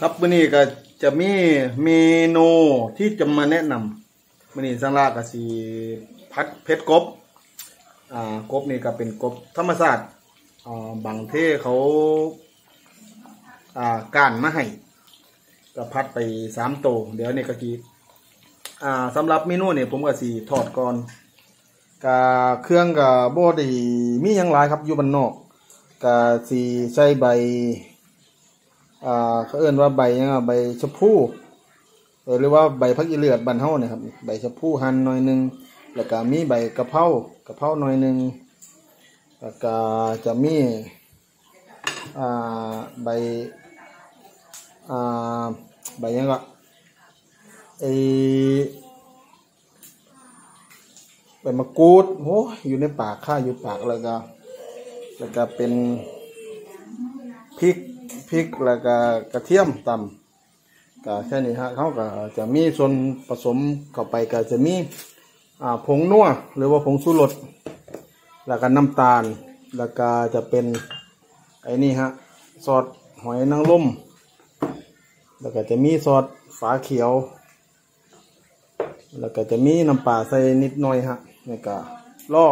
ครับวันนี้ก็จะมีเมนูที่จะมาแนะนำวันนี้สังลากสีพัดเพชรกบอ่ากบนี่ก็เป็นกบธรรมศาสตร์อ่าบางเท่เขาอ่ากานมาให้ก็พัดไปสามโตวเดี๋ยวนี่ก็กีอ่าสำหรับเมนูเนี่ยผมก็สีทอดก่อนกาเครื่องกับโบดีมีหยังหลายครับอยู่บนนอกกาสีใส่ใบ อ่าเขาเอิ้นว่าใบยังอะใบชะพูเออหรือว่าใบพักอีเลือดบันเฮาเนี่ยครับใบชะพูหั่นหน่อยหนึงแล้วก็มีใบกะเพรากะเพราหน่อยหนึงแล้วก็จะมีอ่าใบอ่าใบยังก็ไอใบมะกรูดโอ้ยอยู่ในปากข้าอยู่ปากแล้วก็แล้วก็เป็นพริก พริกแล้วก็กระเทียมตำก็แค่นี้ฮะเขาก็จะมีส่วนผสมเข้าไปก็จะมีอ่าผงนัวหรือว่าผงชูรสแล้วก็น้ำตาล แล้วก็จะเป็นไอ้นี่ฮะซอสหอยนางรมแล้วก็จะมีซอสฝาเขียว แล้วก็จะมีน้ำปลาใส่นิดหน่อยฮะนี่ก็ล่อ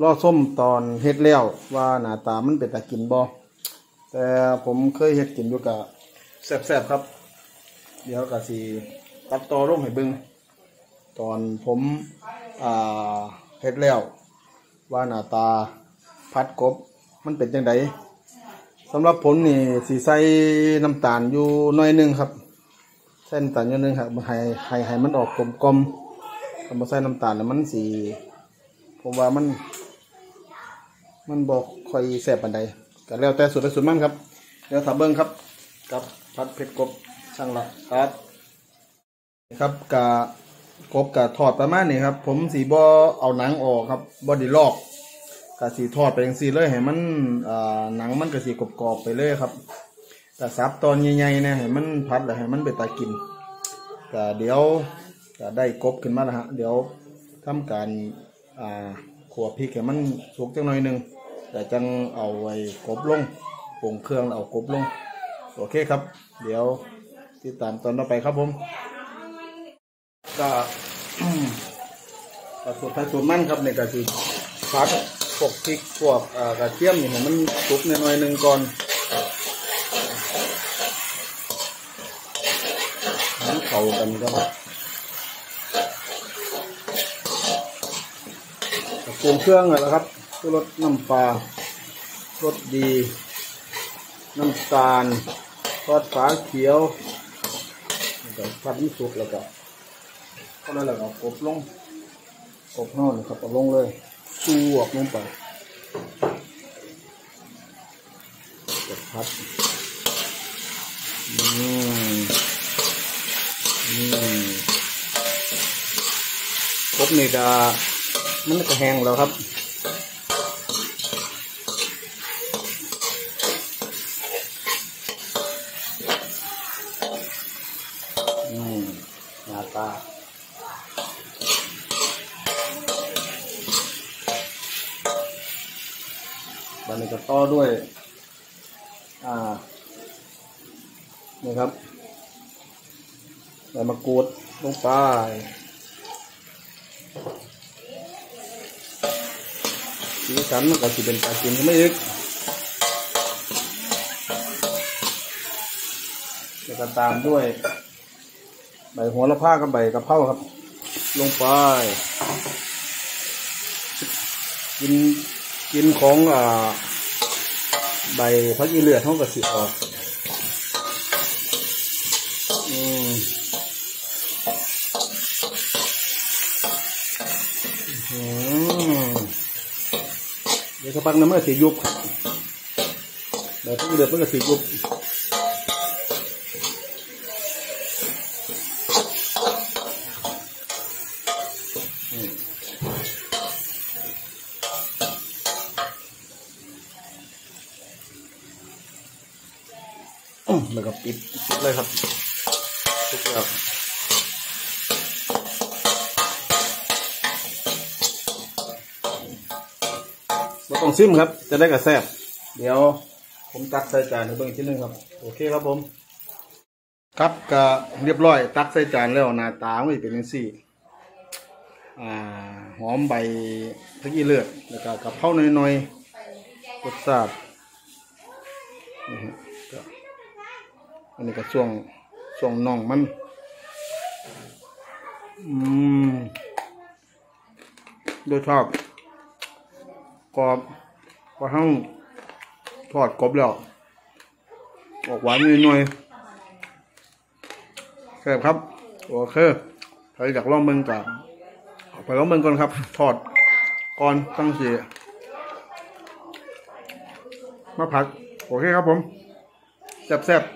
ล่อส้มตอนเฮ็ดแล้วว่าหน้าตามันเป็นตากินบ่ แต่ผมเคยเฮ็ดกินอยู่กับแซ่บๆครับ เดี๋ยวก็สิตัดต่อลงให้เบิงตอนผมอ่าเฮ็ดแล้ว ว่าหน้าตาพัดกบ มันเป็นจังไดสำหรับผมนี่สิใส่น้ำตาลอยู่หน่อยหนึงครับใส่น้ำตาลอยู่หนึงครับให้ให้ให้มันออกกลมๆถ้าบ่ใส่น้ำตาลแล้วมันสิผมว่ามัน มันบอกคอยแสบปันใด ก็แล้วแต่สุดแต่สุดมันครับเดี๋ยวถาเบิ้งครับกับพัดเผ็ดกบช่างละครับครับกะกบกะทอดประมาณนี้ครับ ผมสีบอเอาหนังออกครับบอดีลอกกะสีทอดไปอย่างสีเลยให้มันอ่าหนังมันกะสีกรอบๆไปเลยครับกะซับตอนใหญ่ๆเนี่ยให้มันพัดแล้วให้มันไปตากินกะเดี๋ยวกะได้กบขึ้นมาแล้วฮะเดี๋ยวทำการอ่าขัวพริกให้มันสุกจังหน่อยหนึง แต่จังเอาไว้กบลงปรุงเครื่องเอากบลง โอเคครับ เดี๋ยวติดตามตอนต่อไปครับผม ก็ก็สูตรไทยสูตรมันครับในกะทิพัดพวกพริกพวกกระเทียมนี่ให้มันสุกหน่อยหนึ่งก่อนให้มันเข้ากันครับปรุงเครื่องเลยแล้วครับ รสน้ำปลารสดี น้ำตาลทอดฝาเขียวแล้วก็ผัดให้สุกแล้วก็ก็นั่นแหละก็กบลงกบนอนครับเอาลงเลยชูออกลงไปกดพัดอืมอืมกบนี่ก็มันก็แห้งแล้วครับ นนี้ก็ต่อด้วย อ่านี่ครับใบมะกรูดลงไปสีสันมันก็จะเป็นตากินไม่อีกแล้วก็ตามด้วย ใบหัวละผ้ากับใบกระเพราครับ ลงไปกิน กินของอ่าใบพักอีเลือดเขาก็สิออกอืมเดี๋ยวสักพักน้ำมันสียุบครับใบพักอีเลือดมันก็สียุบ แล้วก็ปิดปิดเลยครับทุกแล้วเราต้องซิมครับ จะได้กระแซบเดี๋ยวผมตักใส่จานให้เบิ่งอีกทีหนึงครับ โอเคครับผม ครับก็เรียบร้อย ตักใส่จานแล้วหน้าตาไมันสิเป็นจังซี่หอมใบพักอีเลือดแล้วก็กะเพราหน่อยๆรสชาตินี่ฮะก็ อันนี้ก็ช่วงช่วงน่องมัน อืมโดยชอบกรอบพอทั้งทอดกรอบแล้ว ออกหวานนิดหน่อยแซ่บครับ โอเคใครอยากลองเบิ่งกับไปลองเบิ่งก่อนครับ ทอดก่อนตั้งเสียมาผัด โอเคครับผมแซ่บๆ